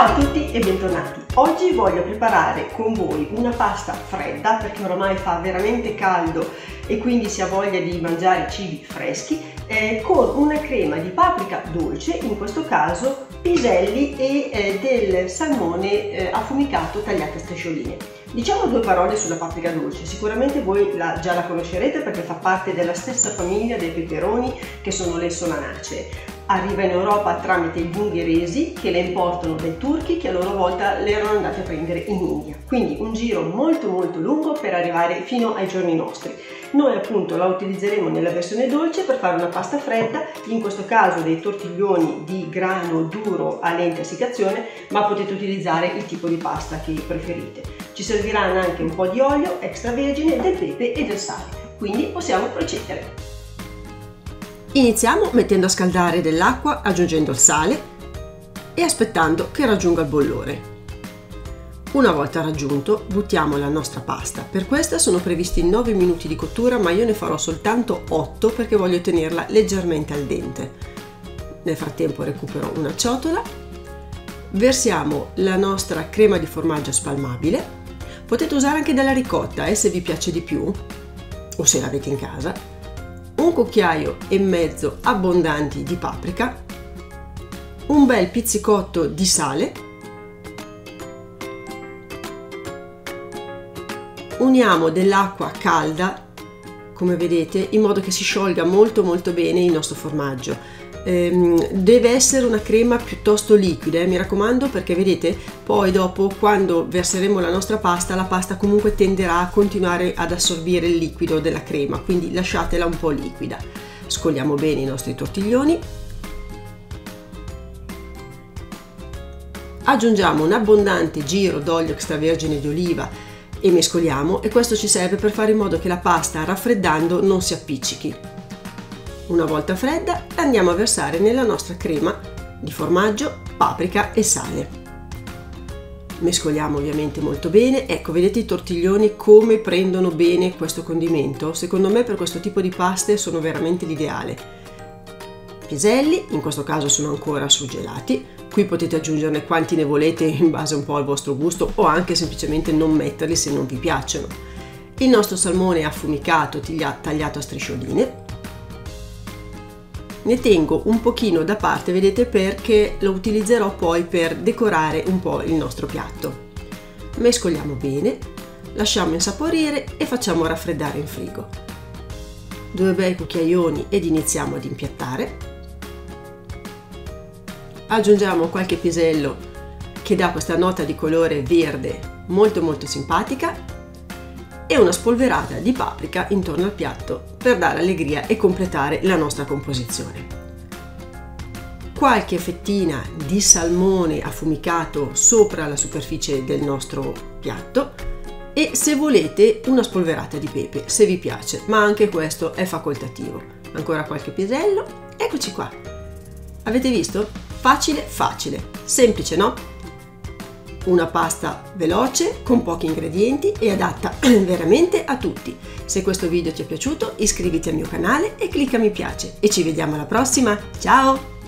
Ciao a tutti e bentornati. Oggi voglio preparare con voi una pasta fredda perché oramai fa veramente caldo e quindi si ha voglia di mangiare cibi freschi eh, con una crema di paprika dolce, in questo caso piselli e eh, del salmone eh, affumicato tagliato a striscioline. Diciamo due parole sulla paprika dolce, sicuramente voi la, già la conoscerete perché fa parte della stessa famiglia dei peperoni che sono le solanacee arriva in Europa tramite i ungheresi che le importano dai turchi che a loro volta le erano andate a prendere in India. Quindi un giro molto molto lungo per arrivare fino ai giorni nostri. Noi appunto la utilizzeremo nella versione dolce per fare una pasta fredda, in questo caso dei tortiglioni di grano duro a lenta essiccazione, ma potete utilizzare il tipo di pasta che preferite. Ci serviranno anche un po' di olio extravergine, del pepe e del sale. Quindi possiamo procedere. Iniziamo mettendo a scaldare dell'acqua aggiungendo il sale e aspettando che raggiunga il bollore. Una volta raggiunto buttiamo la nostra pasta. Per questa sono previsti 9 minuti di cottura ma io ne farò soltanto 8 perché voglio tenerla leggermente al dente. Nel frattempo recupero una ciotola, versiamo la nostra crema di formaggio spalmabile. Potete usare anche della ricotta eh, se vi piace di più o se l'avete in casa un cucchiaio e mezzo abbondanti di paprika, un bel pizzicotto di sale, uniamo dell'acqua calda come vedete in modo che si sciolga molto molto bene il nostro formaggio ehm, deve essere una crema piuttosto liquida, eh, mi raccomando, perché vedete, poi dopo quando verseremo la nostra pasta, la pasta comunque tenderà a continuare ad assorbire il liquido della crema, quindi lasciatela un po' liquida. Scogliamo bene i nostri tortiglioni. Aggiungiamo un abbondante giro d'olio extravergine di oliva e mescoliamo e questo ci serve per fare in modo che la pasta raffreddando non si appiccichi. Una volta fredda andiamo a versare nella nostra crema di formaggio, paprika e sale. Mescoliamo ovviamente molto bene, ecco vedete i tortiglioni come prendono bene questo condimento? Secondo me per questo tipo di paste sono veramente l'ideale. Piselli, in questo caso sono ancora surgelati, qui potete aggiungerne quanti ne volete in base un po' al vostro gusto o anche semplicemente non metterli se non vi piacciono. Il nostro salmone affumicato tagliato a striscioline, ne tengo un pochino da parte vedete perché lo utilizzerò poi per decorare un po' il nostro piatto. Mescoliamo bene lasciamo insaporire e facciamo raffreddare in frigo. Due bei cucchiaioni ed iniziamo ad impiattare aggiungiamo qualche pisello che dà questa nota di colore verde molto molto simpatica e una spolverata di paprika intorno al piatto per dare allegria e completare la nostra composizione. Qualche fettina di salmone affumicato sopra la superficie del nostro piatto e se volete una spolverata di pepe se vi piace, ma anche questo è facoltativo. Ancora qualche pisello, eccoci qua. Avete visto? Facile, facile, semplice, no? Una pasta veloce, con pochi ingredienti e adatta veramente a tutti. Se questo video ti è piaciuto iscriviti al mio canale e clicca mi piace e ci vediamo alla prossima. Ciao!